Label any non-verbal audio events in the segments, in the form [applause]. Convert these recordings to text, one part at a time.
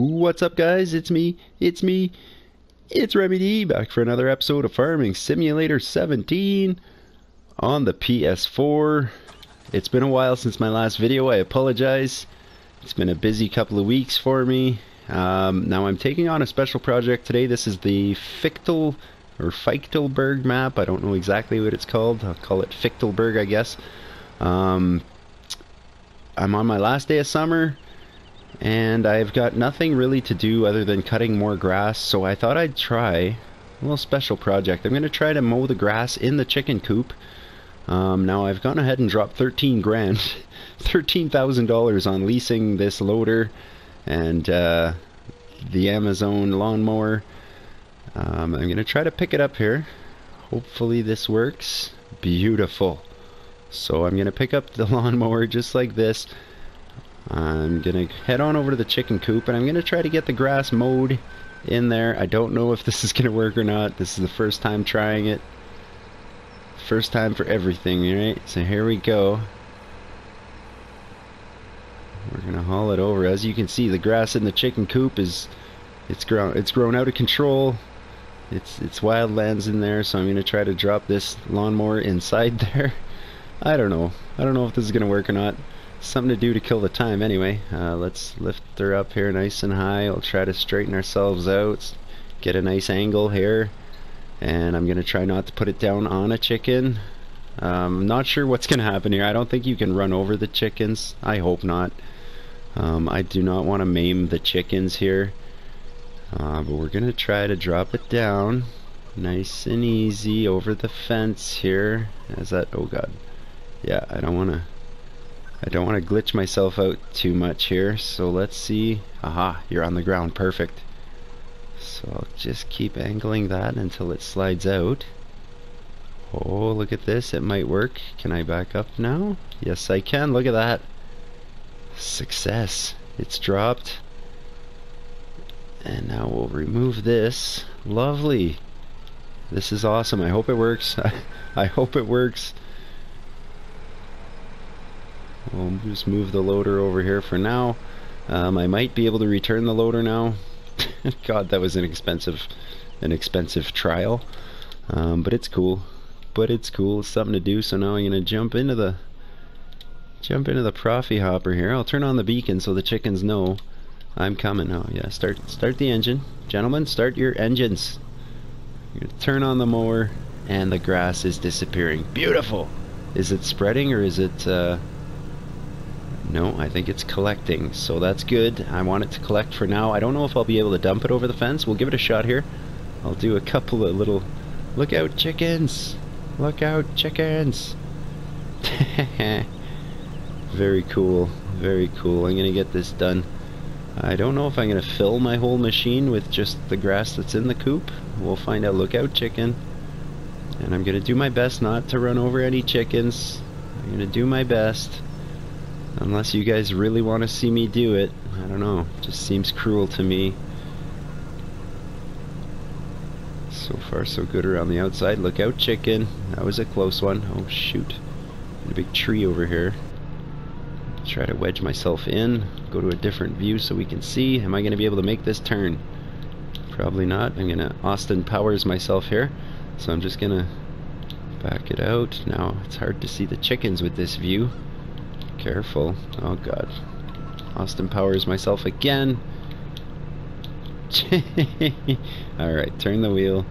What's up, guys? It's me. It's me. It's Remi D back for another episode of Farming Simulator 17 on the PS4. It's been a while since my last video. I apologize. It's been a busy couple of weeks for me. Um, now I'm taking on a special project today. This is the Fichtel or Fichtelberg map. I don't know exactly what it's called. I'll call it Fichtelberg, I guess. Um, I'm on my last day of summer and I've got nothing really to do other than cutting more grass so I thought I'd try a little special project. I'm going to try to mow the grass in the chicken coop. Um, now I've gone ahead and dropped 13 grand, [laughs] $13,000 on leasing this loader and uh, the Amazone lawnmower. Um, I'm going to try to pick it up here. Hopefully this works. Beautiful. So I'm going to pick up the [laughs] lawnmower just like this. I'm gonna head on over to the chicken coop and I'm gonna try to get the grass mowed in there. I don't know if [laughs] this is gonna work or not. This is the first time trying it. First time for everything, right? So here we go. We're gonna haul it over. As you can see, the grass in the chicken coop is it's grown it's grown out of control. It's it's wildlands in there, so I'm gonna try to drop this lawnmower [laughs] inside there. I don't know. I don't know if this is gonna work or not something to do to kill the time anyway. Uh, let's lift her up here nice and high. We'll try to straighten ourselves out, get a nice angle here. And I'm going to try not to put it down on a chicken. Um, I'm not sure what's going to happen here. I don't think you can run over the chickens. I hope not. Um, I do not want to maim the chickens here. Uh, but we're going to try to drop it down nice and easy over the fence here. Is that, oh god. Yeah, I don't want to I don't want to glitch myself out too much here, so let's see. Aha, you're on the ground, perfect. So I'll just keep angling that until it slides out. Oh, look at this, it might work. Can I back up now? Yes, I can, look at that. Success, it's dropped. And now we'll remove this. Lovely. This is awesome, I hope it works. [laughs] I hope it works. We'll just move the loader over here for now. Um, I might be able to return the loader now. [laughs] God, that was an expensive, an expensive trial. Um, but it's cool. But it's cool. It's something to do. So now I'm gonna jump into the, jump into the Profihopper here. I'll turn on the beacon so the chickens know I'm coming. Oh yeah, start, start the engine, gentlemen. Start your engines. turn on the mower, and the grass is disappearing. Beautiful. Is it spreading or is it? Uh, no, I think it's collecting, so that's good. I want it to collect for now. I don't know if I'll be able to dump it over the fence. We'll give it a shot here. I'll do a couple of little... Look out, chickens! Look out, chickens! [laughs] very cool, very cool. I'm gonna get this done. I don't know if I'm gonna fill my whole machine with just the grass that's in the coop. We'll find out. Look out, chicken. And I'm gonna do my best not to run over any chickens. I'm gonna do my best. Unless you guys really want to see me do it. I don't know. Just seems cruel to me. So far so good around the outside. Look out chicken. That was a close one. Oh shoot. A big tree over here. Try to wedge myself in. Go to a different view so we can see. Am I going to be able to make this turn? Probably not. I'm going to Austin Powers myself here. So I'm just going to back it out. Now it's hard to see the chickens with this view. Careful. Oh god. Austin Powers myself again. [laughs] Alright, turn the wheel.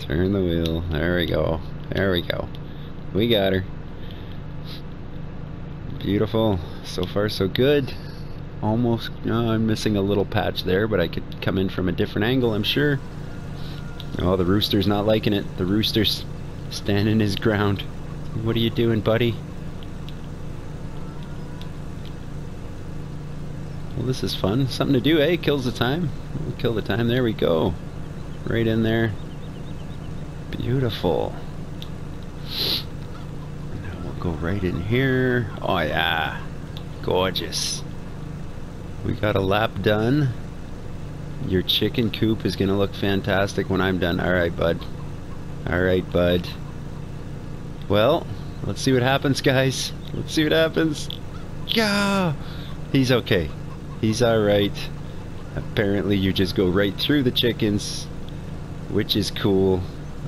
Turn the wheel. There we go. There we go. We got her. Beautiful. So far so good. Almost, oh, I'm missing a little patch there, but I could come in from a different angle, I'm sure. Oh, the rooster's not liking it. The rooster's standing his ground. What are you doing, buddy? Well, this is fun. Something to do, eh? Kills the time. We'll kill the time. There we go. Right in there. Beautiful. Now we'll go right in here. Oh, yeah. Gorgeous. We got a lap done. Your chicken coop is going to look fantastic when I'm done. Alright, bud. Alright, bud. Well, let's see what happens, guys. Let's see what happens. Yeah! He's okay. He's alright. Apparently you just go right through the chickens, which is cool.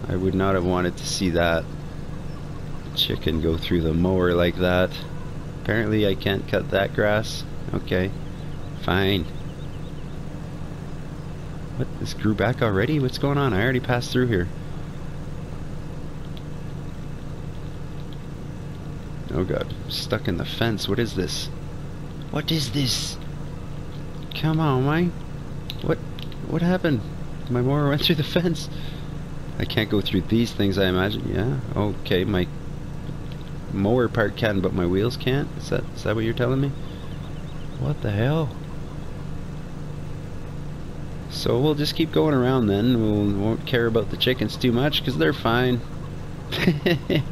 I would not have wanted to see that chicken go through the mower like that. Apparently I can't cut that grass. Okay, fine. What, this grew back already? What's going on? I already passed through here. Oh god, stuck in the fence. What is this? What is this? Come on, man. What, what happened? My mower went through the [laughs] fence. I can't go through these things, I imagine. Yeah, okay, my mower part can, but my wheels can't? Is that, is that what you're telling me? What the hell? So we'll just keep going around then. We'll, we won't care about the chickens too much because they're fine. [laughs] the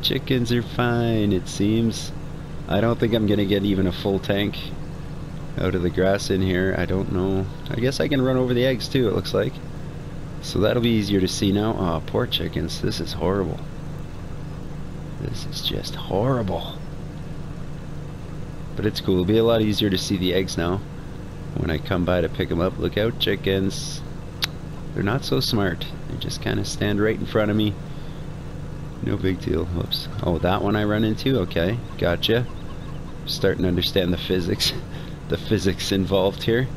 chickens are fine, it seems. I don't think I'm going to get even a full tank out of the grass in here. I don't know. I guess I can run over the eggs too, it looks like. So that'll be easier to see now. Oh, poor chickens. This is horrible. This is just horrible. But it's cool. It'll be a lot easier to see the eggs now when I come by to pick them up. Look out, chickens. They're not so smart. They just kind of stand right in front of me. No big deal. Whoops. Oh, that one I run into? Okay, gotcha. Starting to understand the physics. [laughs] the physics involved here.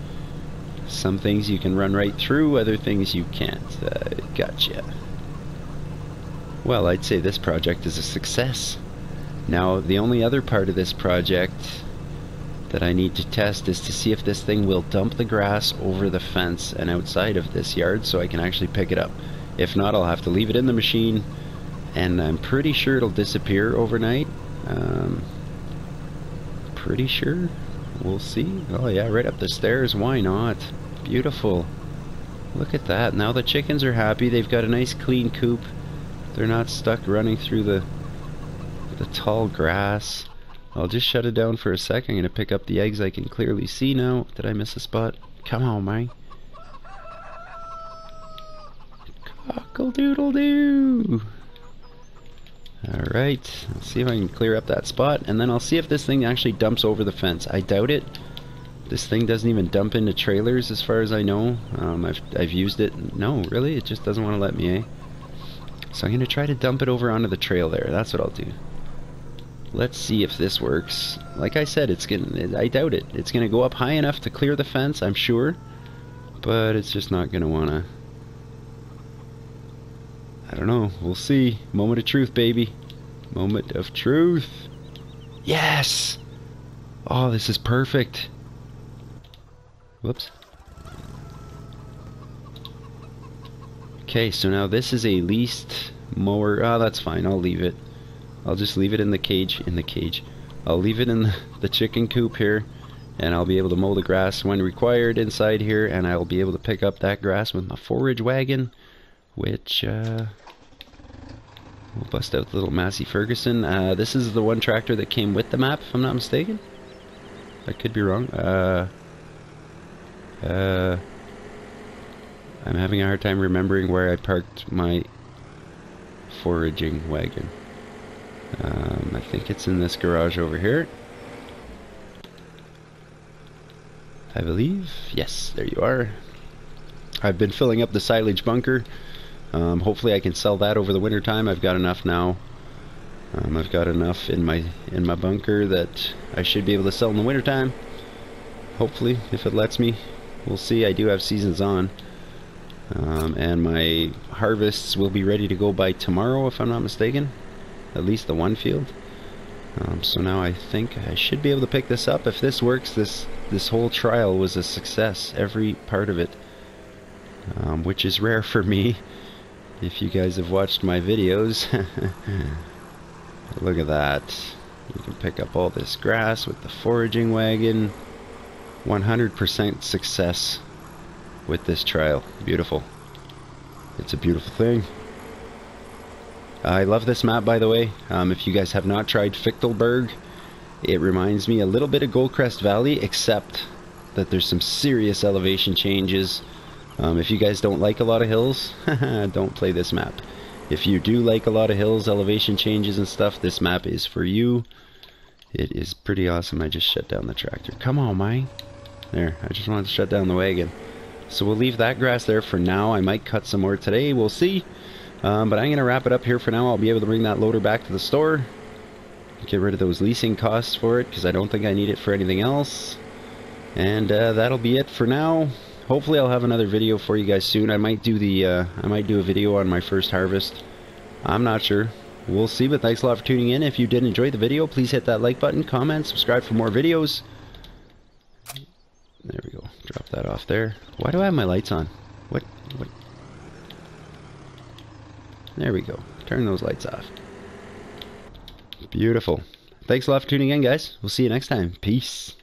Some things you can run right through, other things you can't. Uh, gotcha. Well, I'd say this project is a success. Now, the only other part of this project that I need to test is to see if this thing will dump the grass over the fence and outside of this yard so I can actually pick it up. If not, I'll have to leave it in the machine and I'm pretty sure it'll disappear overnight. Um, pretty sure. We'll see. Oh yeah, right up the stairs. Why not? Beautiful. Look at that. Now the chickens are happy. They've got a nice clean coop. They're not stuck running through the the tall grass. I'll just shut it down for a sec. I'm going to pick up the eggs I can clearly see now. Did I miss a spot? Come on, man. Cockle-doodle-doo! Alright, let's see if I can clear up that spot, and then I'll see if this thing actually dumps over the fence. I doubt it. This thing doesn't even dump into trailers as far as I know. Um, I've, I've used it. No, really? It just doesn't want to let me, eh? So I'm going to try to dump it over onto the trail there. That's what I'll do. Let's see if this works. Like I said, it's gonna. I doubt it. It's gonna go up high enough to clear the fence, I'm sure, but it's just not gonna wanna. I don't know. We'll see. Moment of truth, baby. Moment of truth. Yes. Oh, this is perfect. Whoops. Okay, so now this is a least mower. Oh, that's fine. I'll leave it. I'll just leave it in the cage. In the cage. I'll leave it in the, the chicken coop here. And I'll be able to mow the grass when required inside here. And I'll be able to pick up that grass with my forage wagon. Which, uh... We'll bust out the little Massey Ferguson. Uh, this is the one tractor that came with the map, if I'm not mistaken. I could be wrong. Uh... Uh... I'm having a hard time remembering where I parked my foraging wagon. Um, I think it's in this garage over here. I believe. Yes, there you are. I've been filling up the silage bunker. Um, hopefully I can sell that over the winter time. I've got enough now. Um, I've got enough in my in my bunker that I should be able to sell in the winter time. Hopefully, if it lets me. We'll see. I do have seasons on. Um, and my harvests will be ready to go by tomorrow if I'm not mistaken at least the one field um, so now I think I should be able to pick this up if this works this this whole trial was a success every part of it um, which is rare for me if you guys have watched my videos [laughs] look at that you can pick up all this grass with the foraging wagon 100% success with this trial. Beautiful. It's a beautiful thing. I love this map, by the way. Um, if you guys have not tried Fichtelberg, it reminds me a little bit of Goldcrest Valley, except that there's some serious elevation changes. Um, if you guys don't like a lot of hills, [laughs] don't play this map. If you do like a lot of hills, elevation changes and stuff, this map is for you. It is pretty awesome. I just shut down the tractor. Come on, Mike. There, I just wanted to shut down the wagon. So we'll leave that grass there for now. I might cut some more today. We'll see. Um, but I'm going to wrap it up here for now. I'll be able to bring that loader back to the store. Get rid of those leasing costs for it because I don't think I need it for anything else. And uh, that'll be it for now. Hopefully I'll have another video for you guys soon. I might do the uh, I might do a video on my first harvest. I'm not sure. We'll see, but thanks a lot for tuning in. If you did enjoy the video, please hit that like button, comment, subscribe for more videos. There we go. Drop that off there. Why do I have my lights on? What? What? There we go. Turn those lights off. Beautiful. Thanks a lot for tuning in, guys. We'll see you next time. Peace.